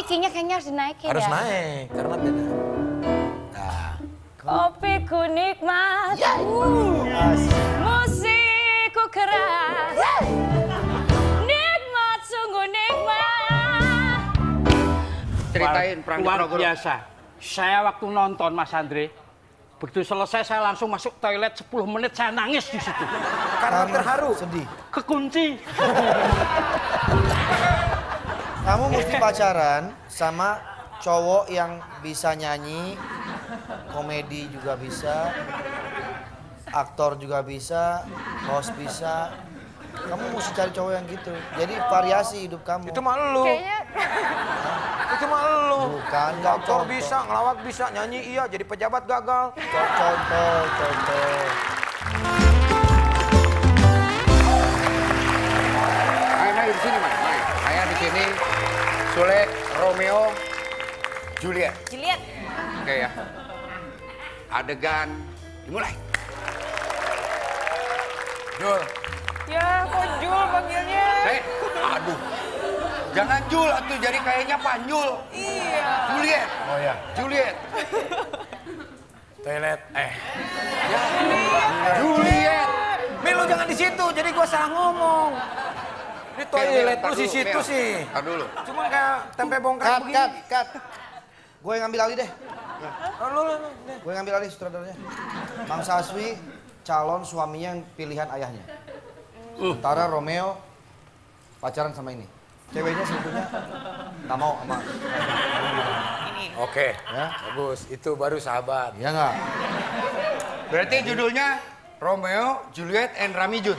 Tapi kayaknya kayaknya harus dinaikin Harus ya. naik karena beda. Nah, Kopiku nikmat. Ya. Musikku keras. Nikmat sungguh nikmat. Ceritain perang Luar biasa. Saya waktu nonton Mas Andre, begitu selesai saya langsung masuk toilet 10 menit saya nangis di situ. karena terharu. Sedih. Kekunci. Kamu mesti pacaran sama cowok yang bisa nyanyi, komedi juga bisa, aktor juga bisa, host bisa. Kamu mesti cari cowok yang gitu. Jadi variasi hidup kamu. Itu mah lu. Kayaknya Itu mah lu. Bukan, nggak Aktor contoh. bisa, ngelawak bisa, nyanyi iya, jadi pejabat gagal. Co- contoh, contoh. Main, main di sini, main, Sule, Romeo, Juliet. Juliet. Oke ya. Adegan dimulai. Jul, Ya, kok Jul panggilnya? Eh, aduh. Jangan Jul, atuh jadi kayaknya Panjul. Iya. Juliet. Oh ya. Juliet. toilet. Eh, Juliet. Mil lu jangan di situ, jadi gua salah ngomong. Di toilet lu di tar situ sih. Tar dulu. Cuma kayak tempe bongkar Cut, begini. cut, cut. Gue yang ambil alih deh. Oh, lu, lu. Gue yang ambil alih sutradaranya. Bang Saswi, calon suaminya yang pilihan ayahnya. Sementara Romeo pacaran sama ini. Ceweknya sebetulnya nggak mau sama Oke, ya. bagus. Itu baru sahabat. Iya nggak? Berarti judulnya Romeo, Juliet, and Rami Jun.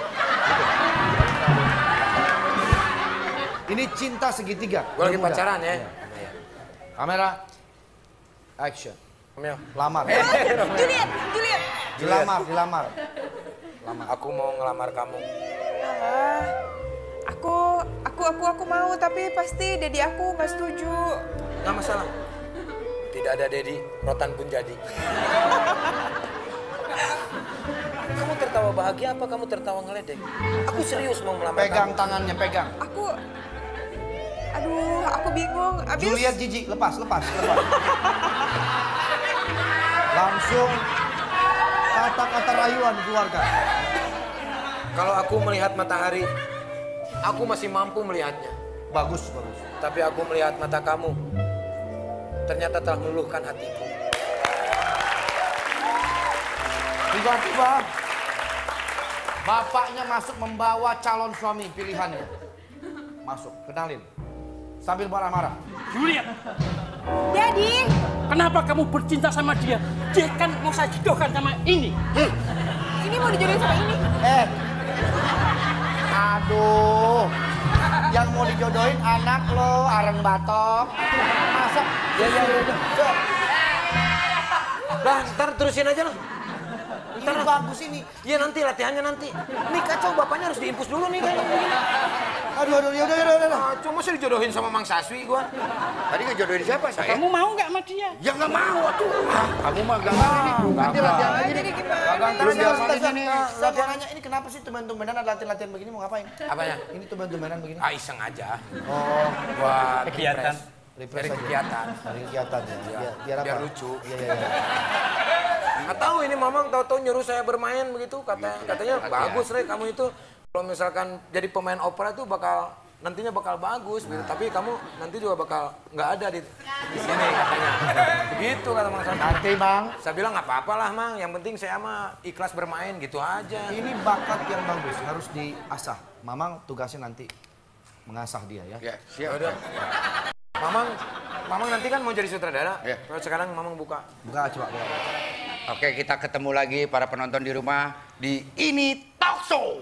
Ini cinta segitiga. Gua lagi pacaran ya. Iya. Kamera, action. Romeo, Lamar. Juliet, Juliet. Dilamar, dilamar. aku mau ngelamar kamu. Ah, aku, aku, aku, aku mau, tapi pasti dedi aku nggak setuju. Nggak masalah. Tidak ada Dedi, rotan pun jadi. kamu tertawa bahagia apa kamu tertawa ngeledek? Aku serius mau melamar Pegang kamu. tangannya, pegang. Aku, aduh, aku bingung. Abis, Juliet jijik, lepas, lepas, lepas. Langsung kata-kata rayuan dikeluarkan. Kalau aku melihat matahari, aku masih mampu melihatnya. Bagus, bagus. Tapi aku melihat mata kamu, ternyata telah meluluhkan hatiku. Tiba-tiba bapaknya masuk membawa calon suami pilihannya. Masuk, kenalin. Sambil marah-marah. Juliet, Daddy. kenapa kamu bercinta sama dia? Dia kan mau saya jodohkan sama ini. ini mau dijodohin sama ini. Eh, aduh. Yang mau dijodohin anak lo, areng batok. Masa? Ya, ya, ya. Lah, ntar terusin aja lah. Ini bagus ini. Iya nanti latihannya nanti. Ini kacau bapaknya harus diimpus dulu nih kayaknya. begini. Aduh, aduh, yaudah, yaudah, yaudah. Ah, cuma sih dijodohin sama Mang Saswi gua. Tadi ngejodohin siapa saya? Kamu mau nggak sama dia? Ya nggak mau tuh. kamu mah gak mau. Nanti latihan aja nih. Jadi gimana? Terus dia harus di sini. Saya nanya, ini kenapa sih ada latihan-latihan begini mau ngapain? Apanya? Ini tumben-tumbenan begini. Ah iseng aja. Oh, Buat Kegiatan. refresh. Dari kegiatan. Dari kegiatan ya. Biar, biar apa? Biar lucu. Iya, iya, iya. Nggak tahu ini mamang tahu-tahu nyuruh saya bermain begitu kata katanya bagus Re kamu itu kalau misalkan jadi pemain opera itu bakal nantinya bakal bagus gitu. Tapi kamu nanti juga bakal nggak ada di, di sini katanya. Begitu kata Mang Saswi. Nanti, Bang. Saya bilang nggak apa-apa lah Mang, yang penting saya mah ikhlas bermain gitu aja. Ini bakat yang bagus, harus diasah. Mamang tugasnya nanti mengasah dia ya. Ya, siap. Udah. Mamang, Mamang nanti kan mau jadi sutradara. Ya. Kalau sekarang Mamang buka. Buka coba, buka. Oke, kita ketemu lagi para penonton di rumah di Ini Talk Show.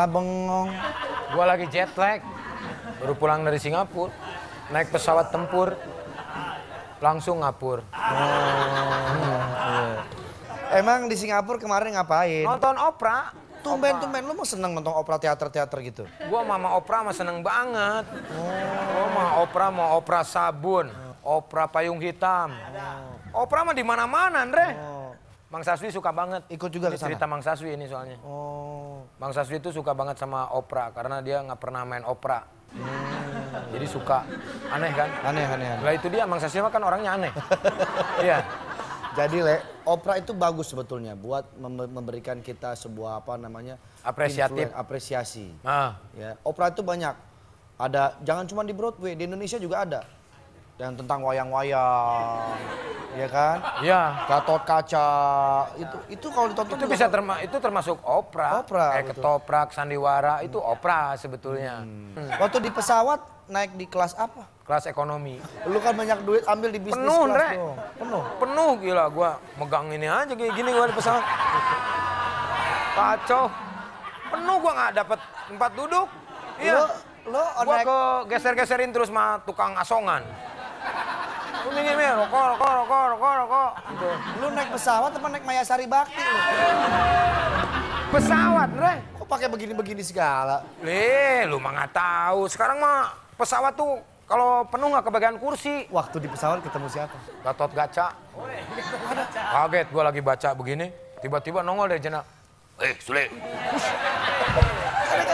Malah bengong. Gua lagi jet lag. Baru pulang dari Singapura. Naik pesawat tempur. Langsung ngapur. Emang di Singapura kemarin ngapain? Nonton opera. Tumben-tumben lu mau seneng nonton opera teater-teater gitu? Gua mama opera mah seneng banget. Oh, mah opera mau opera sabun, opera payung hitam. Opera mah di mana-mana, Andre. Mang Saswi suka banget. Ikut juga ke sana? cerita Mang Saswi ini soalnya. Oh. Bang Saswi itu suka banget sama opera karena dia nggak pernah main opera. Jadi suka aneh kan? Aneh, aneh, aneh. Lah itu dia Bang Saswi mah kan orangnya aneh. Iya. Jadi le, opera itu bagus sebetulnya buat mem- memberikan kita sebuah apa namanya Apresiatif. apresiasi. Nah, Ya, opera itu banyak. Ada, jangan cuma di Broadway, di Indonesia juga ada. Yang tentang wayang-wayang, ya kan? iya. Gatot kaca, itu itu kalau ditonton Itu bisa terma itu termasuk opera. Opera, Kayak betul. ketoprak, sandiwara itu opera sebetulnya. Hmm. Waktu di pesawat naik di kelas apa? Kelas ekonomi. Lu kan banyak duit ambil di bisnis Penuh, kelas dong. Penuh. Penuh gila gua megang ini aja kayak gini gua di pesawat. Kacau. Penuh gua nggak dapat tempat duduk. Iya. Lu, lu Gua naik ke geser-geserin terus sama tukang asongan. Lu nih nih, rokok, rokok, rokok, rokok, rokok. Gitu. lu naik pesawat apa naik Mayasari Bakti lu? Pesawat, Bre. Kok pakai begini-begini segala? Lih, lu mah nggak tahu. Sekarang mah pesawat tuh kalau penuh nggak kebagian kursi. Waktu di pesawat ketemu siapa? Gatot Gaca. Kaget gua lagi baca begini, tiba-tiba nongol dari jendela. Eh, Sule.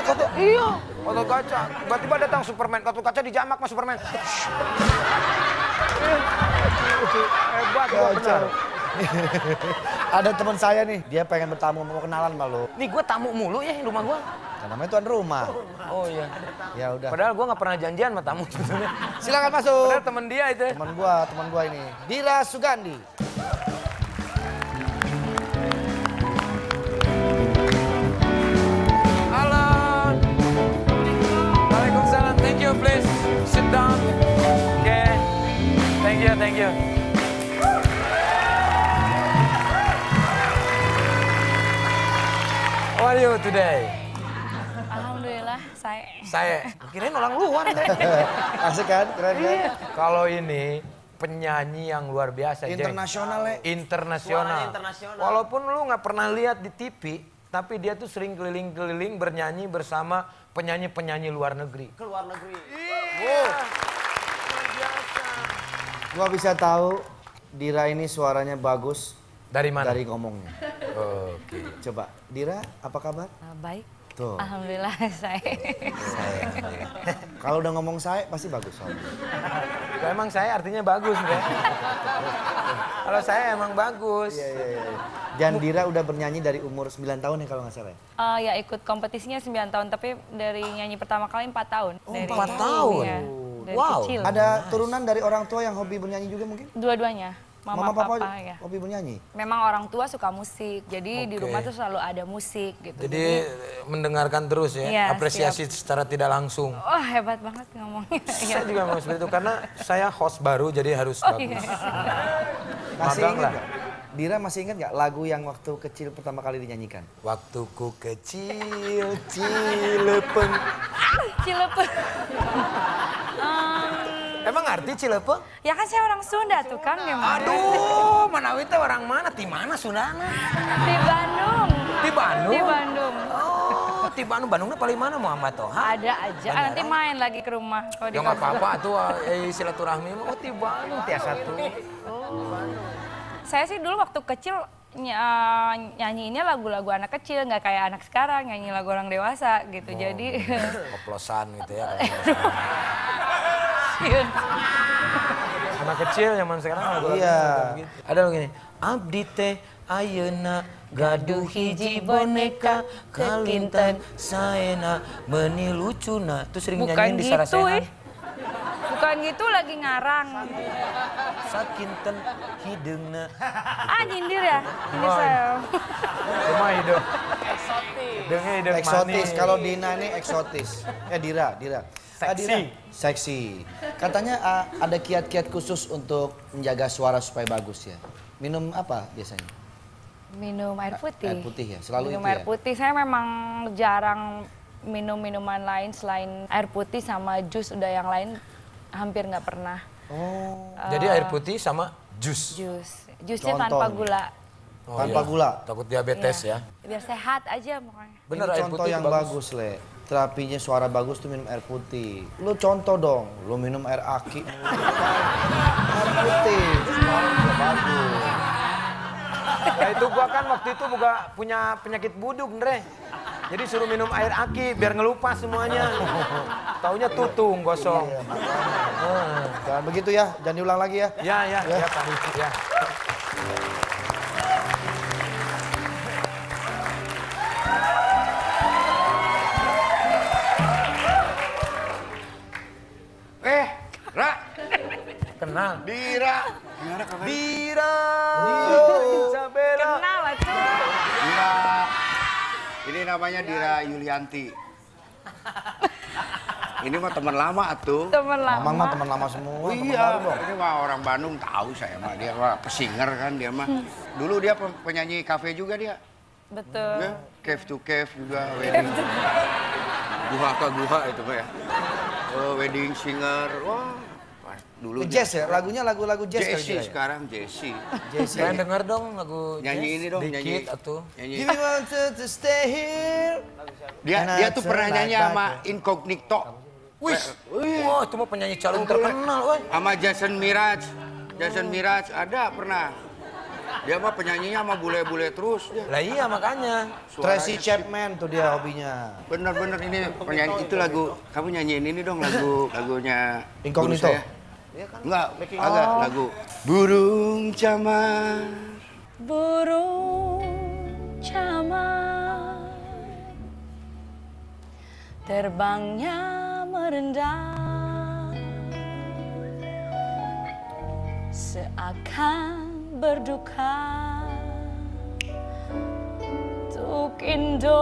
Gatot, iya, Gatot Kaca. Tiba-tiba datang Superman. Gatot Kaca dijamak sama Superman. Hebat gua benar. Ada teman saya nih, dia pengen bertamu mau kenalan sama lu. Nih gua tamu mulu ya di rumah gua. Kan namanya tuan rumah. Oh iya. Ya udah. Padahal gua nggak pernah janjian sama tamu. Silakan masuk. Padahal temen dia itu. Teman gua, teman gua ini. Dira Sugandi. You, please. Sit down. Okay. Thank you, thank you. How are you today? Alhamdulillah saya. Saya kirain orang luar deh. Asik kan? Keren kan? Kalau ini penyanyi yang luar biasa. Internasional, Le. internasional. Walaupun lu nggak pernah lihat di TV, tapi dia tuh sering keliling-keliling bernyanyi bersama penyanyi-penyanyi luar negeri. Gua bisa tahu Dira ini suaranya bagus Dari mana? dari ngomongnya. Oke. Coba, Dira apa kabar? Ah, baik. Tuh. Alhamdulillah saya. Kalau udah ngomong saya pasti bagus soalnya. Lah, emang saya artinya bagus, Bre. Kalau saya emang bagus. Iya, iya, iya. Dan Dira udah bernyanyi dari umur 9 tahun ya kalau nggak salah ya? Eh, ya ikut kompetisinya 9 tahun tapi dari nyanyi pertama kali 4 tahun. dari, empat tahun? Iya, dari Wow. kecil. Ada turunan dari orang tua yang hobi bernyanyi juga mungkin? Dua-duanya. Mama, papa papa ya. hobi bernyanyi? Memang orang tua suka musik, jadi di Oke. rumah tuh selalu ada musik gitu. Jadi mendengarkan terus ya, Iya, apresiasi secara tidak langsung. Oh hebat banget ngomongnya. Saya juga mau seperti itu karena saya host baru jadi harus Oh, bagus. iya. Masih ingat? Dira masih ingat nggak lagu yang waktu kecil pertama kali dinyanyikan? Waktu ku kecil, cilepeng. Cilepeng. Emang arti cilepeng? ya kan saya orang Sunda tuh kan gimana? Aduh, Manawi teh orang mana? Di mana Sundana? Di Bandung. Di Bandung? Di Bandung. Oh, di Bandung. Bandungnya paling mana Muhammad Toha? Ada aja. Ah, nanti main lagi ke rumah. Kalau di Ya nggak apa-apa tuh, eh, silaturahmi. mah. Oh, di Bandung, tiasa tuh. Saya sih dulu waktu kecil ny- nyanyiinnya lagu-lagu anak kecil, nggak kayak anak sekarang nyanyi lagu orang dewasa gitu. Jadi Oplosan gitu ya. kalau Yun. Anak kecil zaman sekarang lagu Iya. Ada begini. Abdi teh ayeuna gaduh hiji boneka kalinten saena meni lucuna. Itu sering bukan nyanyiin di gitu sarasehan. eh. Bukan gitu lagi ngarang. Sakinten hideungna. Ah nyindir ya? Ini saya. Cuma hidup. Hidungnya hidup eksotis. Kalau Dina ini eksotis. Eh Dira, Dira. Seksi. Seksi. Katanya ah, ada kiat-kiat khusus untuk menjaga suara supaya bagus ya. Minum apa biasanya? Minum air putih. Air putih ya, selalu minum itu air ya? putih. Saya memang jarang minum minuman lain selain air putih sama jus. Udah yang lain hampir nggak pernah. Oh, Jadi air putih sama jus. Jus. Jusnya Contoh tanpa gula. Oh, tanpa iya. gula. Takut diabetes Iya. ya. Biar sehat aja pokoknya. Bener Ini air contoh putih yang bagus. Le. Terapinya suara bagus tuh minum air putih. Lu contoh dong, lu minum air aki. air putih, suara bagus. Nah itu gua kan waktu itu juga punya penyakit buduk, Ndre. Jadi suruh minum air aki biar ngelupas semuanya. Taunya tutung gosong. Jangan begitu ya, jangan diulang lagi ya. Ya, ya, ya, Pak. Ya. Kenal. Dira. Gimana kabar? Bira. Isabella. Kenal lah tuh. Dira. Ini namanya Dira Yulianti. Ini mah teman lama atuh. Temen lama. Mamang mah teman lama semua. Oh teman iya, dong. ini mah orang Bandung tahu saya mah dia mah pesinger kan dia mah. Dulu dia pe- penyanyi kafe juga dia. Betul. Ya, cave to cave juga wedding. Guha ke guha itu mah ya. Oh, wedding singer. Wah, dulu Ini Jazz ya, lagunya lagu-lagu jazz kali Jesse ya? sekarang Jesse. Jazz Pengen denger dong lagu Nyanyi ini dong, Dikit nyanyi. atuh. Nyanyi. Give me one to, to stay here. Dia And dia tuh pernah nyanyi sama Incognito. Wih, wah itu mah penyanyi calon terkenal, weh. Sama Jason Miraj. Jason Miraj ada pernah. Dia mah penyanyinya sama bule-bule terus. dia. Lah iya makanya. Tracy Suaranya- Chapman tuh dia hobinya. Bener-bener ini penyanyi itu lagu. Kamu nyanyiin ini dong lagu lagunya. Incognito? Guru saya. Enggak, agak lagu. Burung camar. Burung camar Terbangnya merendah Seakan berduka Untuk Indonesia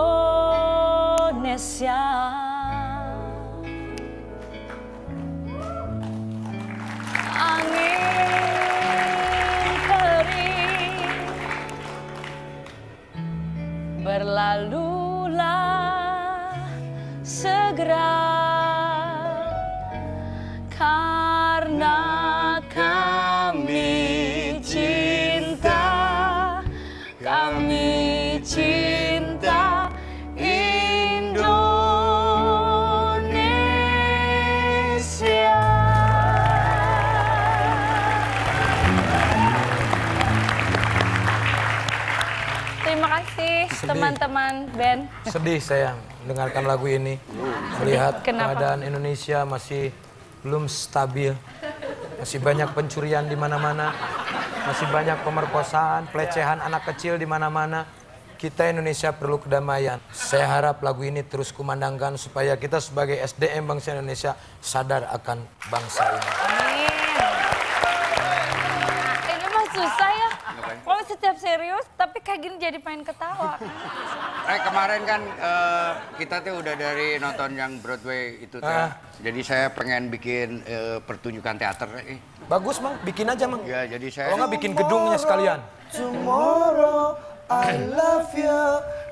teman-teman band. Sedih sayang mendengarkan lagu ini. Melihat Kenapa? keadaan Indonesia masih belum stabil. Masih banyak pencurian di mana-mana. Masih banyak pemerkosaan, pelecehan anak kecil di mana-mana. Kita Indonesia perlu kedamaian. Saya harap lagu ini terus kumandangkan supaya kita sebagai SDM bangsa Indonesia sadar akan bangsa ini. Amin. Setiap serius, tapi kayak gini jadi pengen ketawa. Eh kemarin kan eh, kita tuh udah dari nonton yang Broadway itu tuh. Ah. Jadi saya pengen bikin eh, pertunjukan teater. Eh. Bagus mang, bikin aja mang. Ya jadi saya. Kalau nggak bikin gedungnya sekalian. Tomorrow I love you.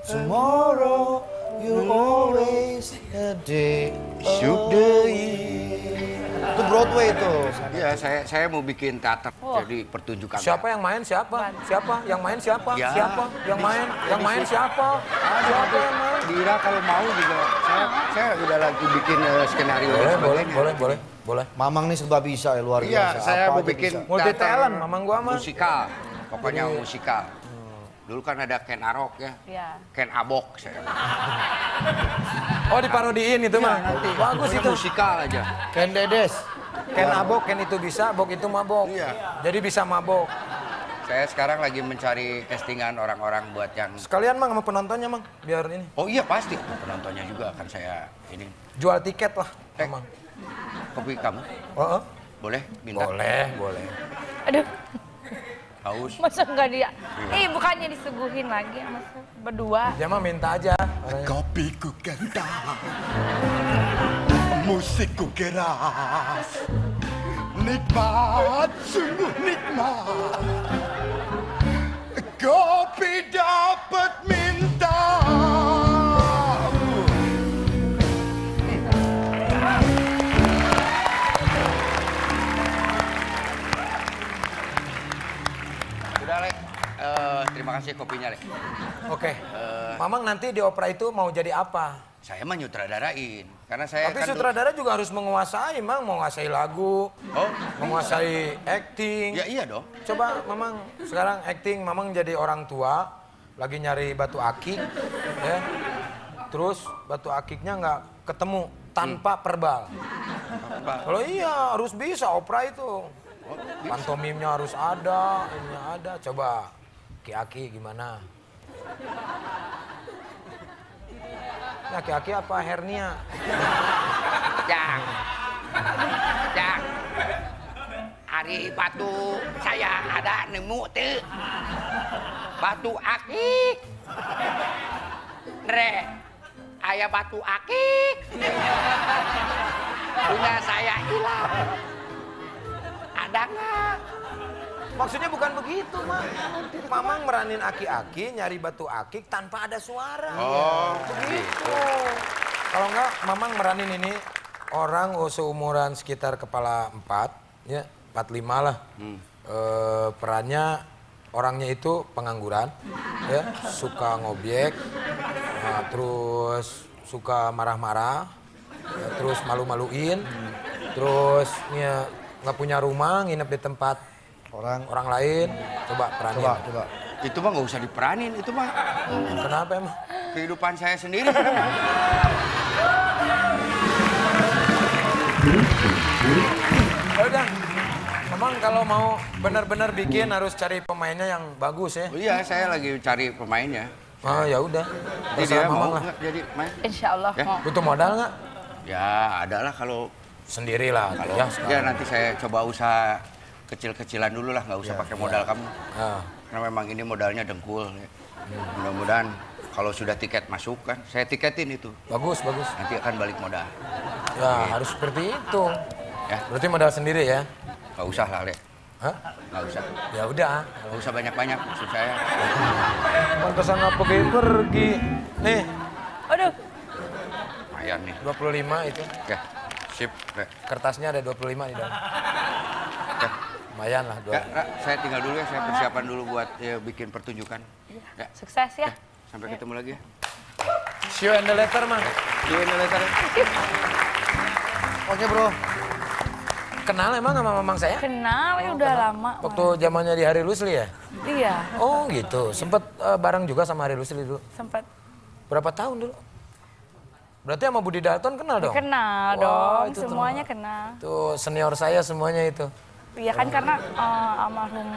Tomorrow you always a day. Syuk deui. Itu Broadway itu. Iya, saya saya mau bikin teater. Jadi pertunjukan. Siapa yang main siapa? Siapa? Yang main siapa? Ya. Siapa? Yang main? Yang main siapa? Siapa yang main? Dira kalau mau juga. Saya saya udah lagi bikin eh, skenario Boleh, boleh, boleh, boleh, boleh. Mamang nih serba bisa ya luar Iya, biasa. saya Apa mau bikin bisa. Multi talent, mamang gua mah. Musikal. Pokoknya musikal. Dulu kan ada Ken Arok ya. Ya. Ken Abok saya. Oh diparodiin itu mah. Bagus Pokoknya itu. musikal aja. Ken Dedes. Ken abok, Ken itu bisa, bok itu mabok. Iya. Jadi bisa mabok. Saya sekarang lagi mencari castingan orang-orang buat yang Sekalian mang sama penontonnya mang, biar ini. Oh iya pasti penontonnya juga akan saya ini. Jual tiket lah, Eh. mang. Kopi kamu Oh, oh. boleh minta? Boleh, boleh. Aduh, Haus. masa enggak dia? Ih, bukannya disuguhin lagi sama saya. berdua. Dia mah minta aja. Kopiku kental, musikku keras, nikmat, sungguh nikmat. Kopi dapat kasih kopinya, Lek. Oke. Mamang nanti di opera itu mau jadi apa? Saya mah nyutradarain. Karena saya Tapi kan... sutradara juga harus menguasai, Mang. Mau nguasai lagu, Oh, menguasai acting. ya iya dong. Coba Mamang sekarang acting, Mamang jadi orang tua, lagi nyari batu akik, ya. Terus batu akiknya nggak ketemu tanpa perbal. Apa? Kalau iya harus bisa opera itu. Pantomimnya harus ada, ini ada. Coba Ki-Aki gimana? Nah, Ki-Aki apa hernia? Jang. Jang. Hari batu saya ada nemu tuh. Batu akik. Re. Ayah batu akik. Punya saya hilang. Ada nggak? Maksudnya bukan begitu, Mak. Mamang meranin aki-aki, nyari batu akik tanpa ada suara. Oh, Begitu. Kalau enggak, Mamang meranin ini orang seumuran sekitar kepala 4, ya, 45 lah. Eh, perannya orangnya itu pengangguran, ya, suka ngobjek, nah, terus suka marah-marah, ya, terus malu-maluin, terus ya, nggak punya rumah, nginep di tempat Orang orang lain. Coba peranin. coba coba. itu mah nggak usah diperanin. Itu mah Kenapa emang? kehidupan saya sendiri. Ya udah. Memang kalau mau benar-benar bikin harus cari pemainnya yang bagus ya. Oh iya, saya lagi cari pemainnya. Ah ya udah. Jadi mau lah. nggak jadi main? Insya Allah Ya. mau. Butuh modal nggak? Ya, ada lah kalau Sendiri lah. kalau ya, ya, nanti saya coba usaha kecil-kecilan dulu lah, nggak usah pakai modal kamu. Ah, Karena memang ini modalnya dengkul. ya. Mudah-mudahan kalau sudah tiket masuk kan, saya tiketin itu. bagus bagus. Nanti akan balik modal. Ya harus seperti itu. Ya, Berarti modal sendiri ya? nggak usah lah, Lek. Hah? Nggak usah. Ya udah. Nggak usah banyak-banyak maksud saya. Pantesan nggak pergi pergi. Nih Aduh, Lumayan nih. 25 itu. Oke, sip. Kertasnya ada 25 di dalam. Lumayan lah. Dua. Ya, Ra, saya tinggal dulu ya, saya persiapan dulu buat ya, bikin pertunjukan. Ya, sukses ya. sampai ketemu lagi ya. See you in the letter, Mang. See you in the later. Oke bro. Kenal emang sama mamang saya? Kenal ya udah lama. Waktu zamannya di Hari Lusli ya? Iya, Oh gitu. Sempet eh, bareng juga sama Hari Lusli dulu. sempat Berapa tahun dulu? Berarti sama Budi Dalton kenal dong? kenal Wah, dong, itu semuanya teman. kenal. Tuh senior saya semuanya itu. Iya kan karena eh, almarhum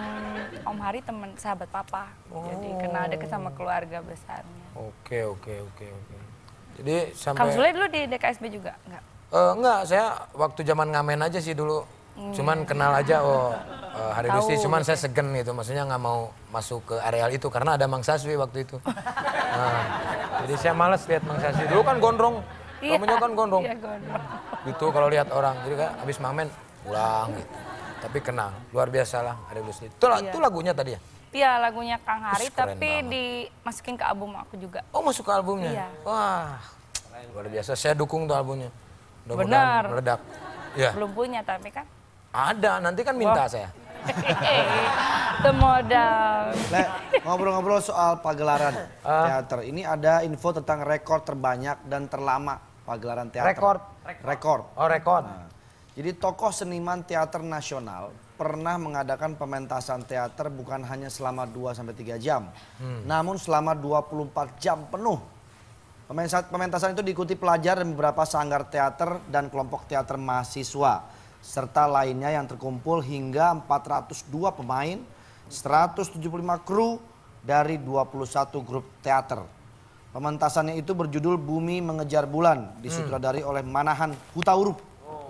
Om Hari teman sahabat papa. Jadi kenal deket sama keluarga besarnya. Oke oke oke oke. Jadi sampai Sule dulu di DKSB juga? Enggak. Eh, enggak, saya waktu zaman ngamen aja sih dulu. Cuman kenal aja oh eh, Hari Tahu Lusli, cuman saya segen gitu. Maksudnya nggak mau masuk ke areal itu karena ada Mang Saswi waktu itu. Nah, jadi saya males lihat Mang Saswi. Dulu kan gondrong. Iya. Kamunya kan gondrong. Iya, gondrong. Gitu kalau lihat orang. Jadi kan habis ngamen pulang gitu. Tapi kenal, luar biasa lah Hari Lusli. Itu, Iya. itu lagunya tadi ya? Iya lagunya Kang Hari keren tapi banget. dimasukin ke album aku juga. Oh masuk ke albumnya? Iya. Wah, luar biasa. Saya dukung tuh albumnya. Benar. Mudah-mudahan meledak. Ya, Belum punya tapi kan. ada. Nanti kan minta Wah. saya. Itu modal. Ngobrol-ngobrol soal pagelaran Ah. teater. Ini ada info tentang rekor terbanyak dan terlama pagelaran teater. Rekor? Rekor. Oh rekor. Nah, jadi tokoh seniman teater nasional pernah mengadakan pementasan teater bukan hanya selama 2 sampai 3 jam, namun selama 24 jam penuh. Pementasan, itu diikuti pelajar dan beberapa sanggar teater dan kelompok teater mahasiswa serta lainnya yang terkumpul hingga 402 pemain, 175 kru dari 21 grup teater. Pementasannya itu berjudul Bumi Mengejar Bulan, disutradari oleh Manahan Hutauruk.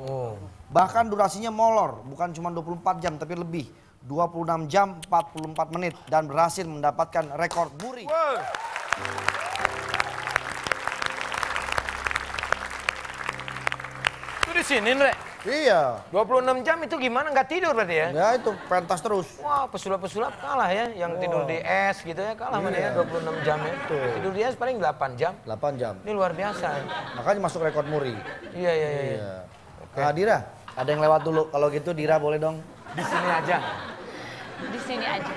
Oh. Bahkan durasinya molor, bukan cuma 24 jam tapi lebih. 26 jam 44 menit dan berhasil mendapatkan rekor muri. Itu di sini, Re. Iya. 26 jam itu gimana? Nggak tidur berarti ya? Ya itu pentas terus. Wah, pesulap-pesulap kalah ya. Yang tidur di es gitu ya, kalah mana ya 26 jam ya. Tidur di es paling 8 jam. 8 jam. Ini luar biasa. Makanya masuk rekor muri. Iya, iya, iya. iya. Iya. Nah, Dira, ada yang lewat dulu. Kalau gitu Dira boleh dong. Di sini aja. Di sini aja.